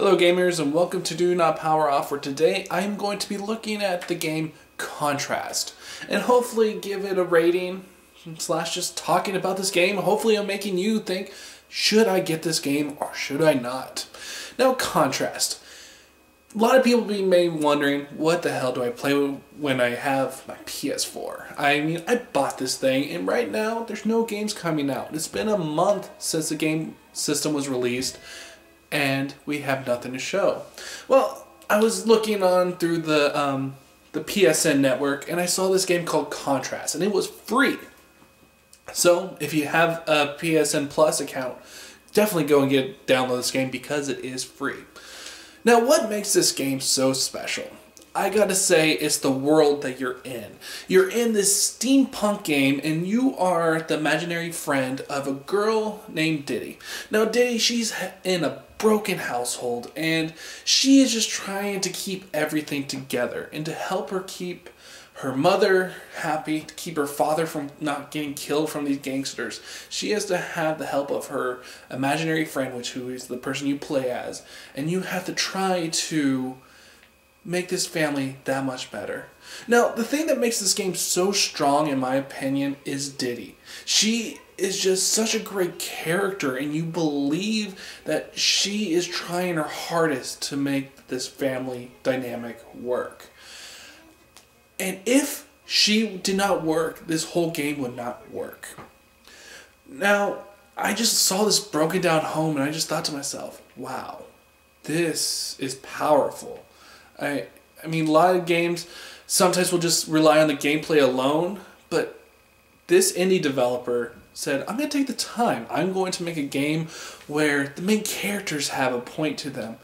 Hello gamers and welcome to Do Not Power Off where today I am going to be looking at the game Contrast and hopefully give it a rating slash just talking about this game. Hopefully I'm making you think should I get this game or should I not? Now Contrast. A lot of people may be wondering what the hell do I play when I have my PS4? I mean I bought this thing and right now there's no games coming out. It's been a month since the game system was released and we have nothing to show. Well, I was looking on through the um, the PSN network and I saw this game called Contrast and it was free. So if you have a PSN Plus account, definitely go and get download this game because it is free. Now, what makes this game so special? I gotta say, it's the world that you're in. You're in this steampunk game, and you are the imaginary friend of a girl named Didi. Now, Didi, she's in a broken household and she is just trying to keep everything together and to help her keep her mother happy, to keep her father from not getting killed from these gangsters. She has to have the help of her imaginary friend, which who is the person you play as, and you have to try to make this family that much better. Now, the thing that makes this game so strong, in my opinion, is Didi. She is just such a great character and you believe that she is trying her hardest to make this family dynamic work. And if she did not work, this whole game would not work. Now, I just saw this broken down home and I just thought to myself, wow, this is powerful. I I mean a lot of games sometimes will just rely on the gameplay alone, but this indie developer said, I'm going to take the time. I'm going to make a game where the main characters have a point to them.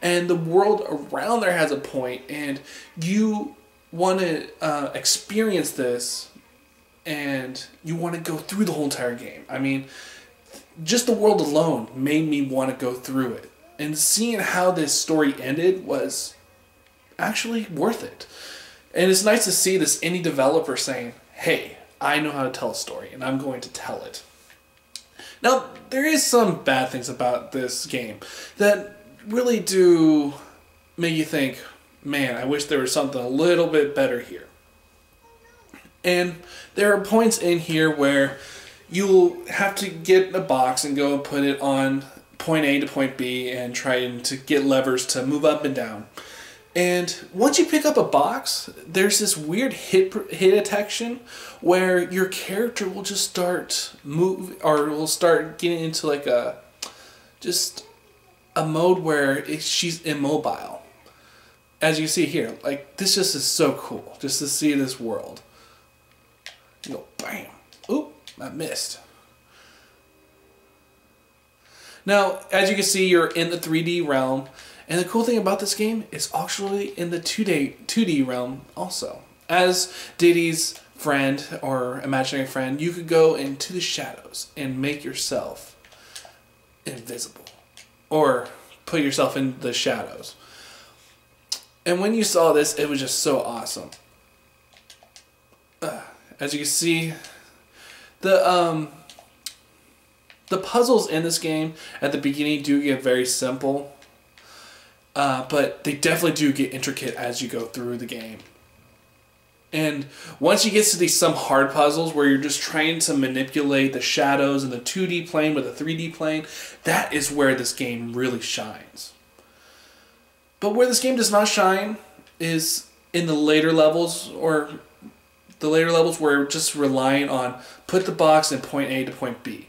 And the world around there has a point, and you want to uh, experience this, and you want to go through the whole entire game. I mean, just the world alone made me want to go through it. And seeing how this story ended was actually worth it. And it's nice to see this indie developer saying, hey, I know how to tell a story, and I'm going to tell it. Now, there is some bad things about this game that really do make you think, man, I wish there was something a little bit better here. And there are points in here where you'll have to get a box and go put it on point A to point B and try to get levers to move up and down. And once you pick up a box, there's this weird hit hit detection where your character will just start move or will start getting into like a just a mode where it, she's immobile. As you see here, like this just is so cool just to see this world. You go bam. Oop, I missed. Now, as you can see, you're in the 3D realm and the cool thing about this game is actually in the 2D, 2D realm also. As Didi's friend or imaginary friend, you could go into the shadows and make yourself invisible. Or put yourself in the shadows. And when you saw this, it was just so awesome. Uh, as you can see, the um, the puzzles in this game at the beginning do get very simple uh, but they definitely do get intricate as you go through the game. And once you get to these some hard puzzles where you're just trying to manipulate the shadows in the 2D plane with the 3D plane, that is where this game really shines. But where this game does not shine is in the later levels or the later levels where just relying on put the box in point A to point B.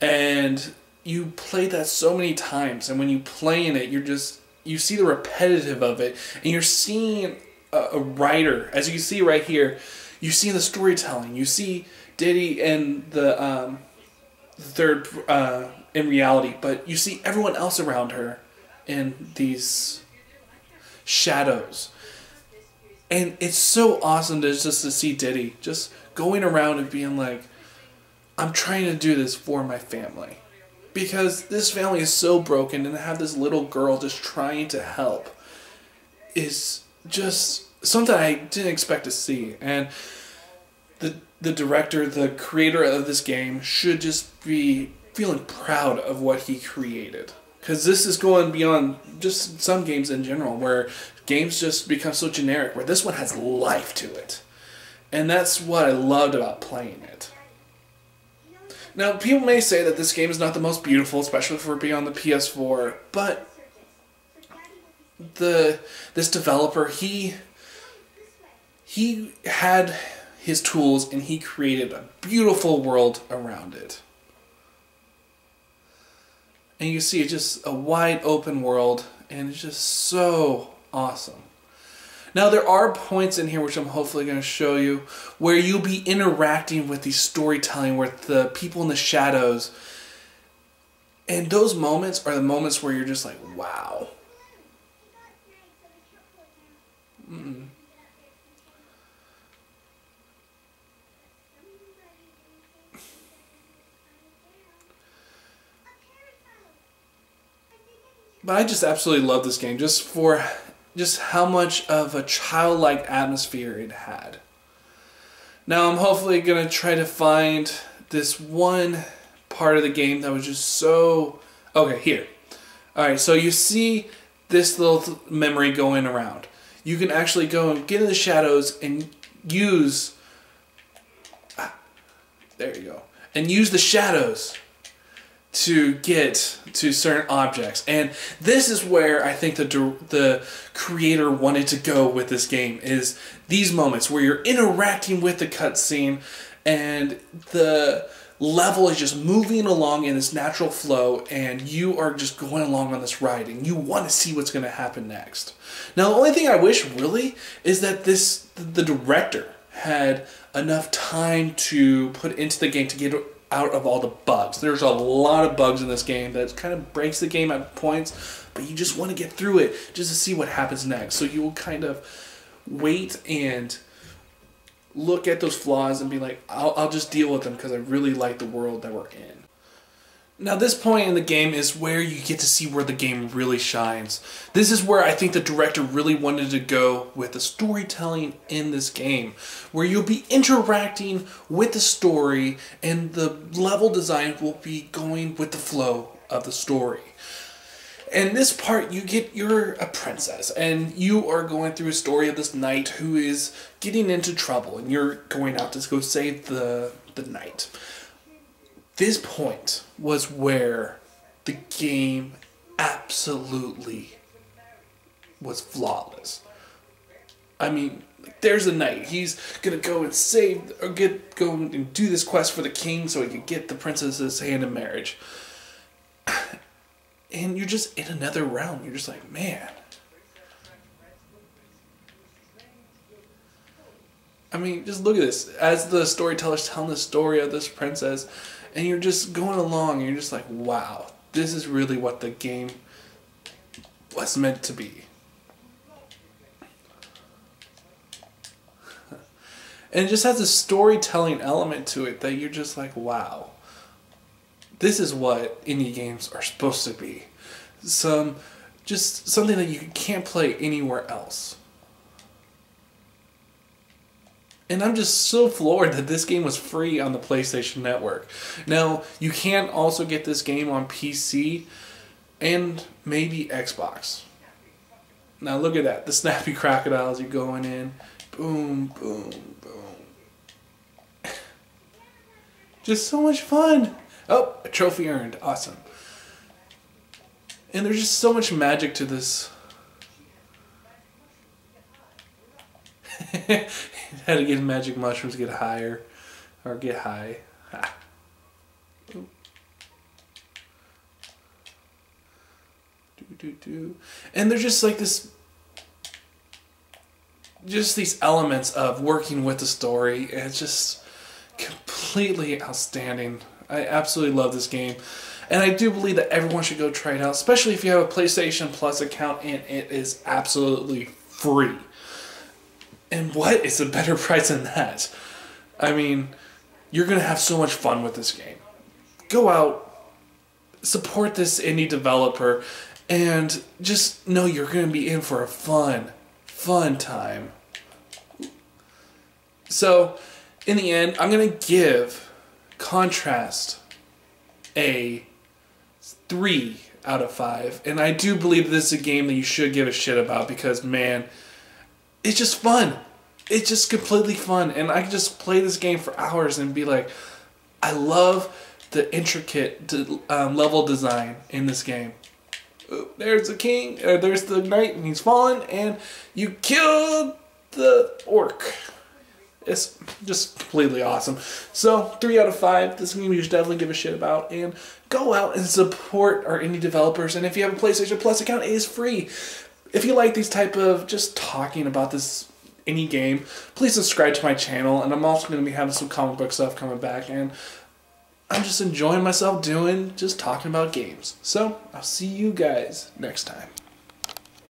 And you play that so many times and when you play in it you're just you see the repetitive of it, and you're seeing a, a writer, as you see right here, you see the storytelling. You see Didi and the um, third uh, in reality, but you see everyone else around her in these shadows. And it's so awesome to just to see Didi just going around and being like, I'm trying to do this for my family because this family is so broken and to have this little girl just trying to help is just something I didn't expect to see. And the the director, the creator of this game should just be feeling proud of what he created Because this is going beyond just some games in general, where games just become so generic, where this one has life to it. And that's what I loved about playing it. Now, people may say that this game is not the most beautiful, especially for being on the PS4, but the this developer, he he had his tools and he created a beautiful world around it. And you see just a wide open world and it's just so awesome. Now there are points in here which I'm hopefully going to show you where you'll be interacting with the storytelling with the people in the shadows. And those moments are the moments where you're just like, wow. Mm. But I just absolutely love this game just for just how much of a childlike atmosphere it had. Now I'm hopefully going to try to find this one part of the game that was just so... Okay, here. Alright, so you see this little memory going around. You can actually go and get in the shadows and use... Ah, there you go. And use the shadows to get to certain objects. And this is where I think the the creator wanted to go with this game is these moments where you're interacting with the cutscene and the level is just moving along in this natural flow and you are just going along on this ride and you want to see what's going to happen next. Now the only thing I wish really is that this the director had enough time to put into the game to get out of all the bugs. There's a lot of bugs in this game that kind of breaks the game at points, but you just want to get through it just to see what happens next. So you will kind of wait and look at those flaws and be like, I'll, I'll just deal with them because I really like the world that we're in. Now, this point in the game is where you get to see where the game really shines. This is where I think the director really wanted to go with the storytelling in this game, where you'll be interacting with the story and the level design will be going with the flow of the story. And this part, you get you're a princess, and you are going through a story of this knight who is getting into trouble, and you're going out to go save the the knight this point was where the game absolutely was flawless. I mean, there's a knight. He's gonna go and save or get go and do this quest for the king so he can get the princess's hand in marriage. And you're just in another realm. You're just like, man. I mean, just look at this. As the storyteller's telling the story of this princess, and you're just going along and you're just like wow this is really what the game was meant to be. And it just has a storytelling element to it that you're just like wow this is what indie games are supposed to be. Some just something that you can't play anywhere else And I'm just so floored that this game was free on the PlayStation Network. Now, you can also get this game on PC and maybe Xbox. Now, look at that. The snappy crocodiles are going in. Boom, boom, boom. just so much fun. Oh, a trophy earned. Awesome. And there's just so much magic to this Had to get magic mushrooms, get higher, or get high. Do, do. And they're just like this, just these elements of working with the story. And it's just completely outstanding. I absolutely love this game. And I do believe that everyone should go try it out, especially if you have a PlayStation Plus account and it is absolutely free. And what is a better price than that? I mean, you're going to have so much fun with this game. Go out, support this indie developer, and just know you're going to be in for a fun, fun time. So, in the end, I'm going to give Contrast a 3 out of 5. And I do believe this is a game that you should give a shit about because, man, it's just fun. It's just completely fun. And I can just play this game for hours and be like, I love the intricate um, level design in this game. there's the king, uh, there's the knight, and he's fallen, and you killed the orc. It's just completely awesome. So, 3 out of 5. This game you should definitely give a shit about. And go out and support our indie developers. And if you have a PlayStation Plus account, it is free. If you like these type of just talking about this any game, please subscribe to my channel. And I'm also going to be having some comic book stuff coming back. And I'm just enjoying myself doing, just talking about games. So, I'll see you guys next time.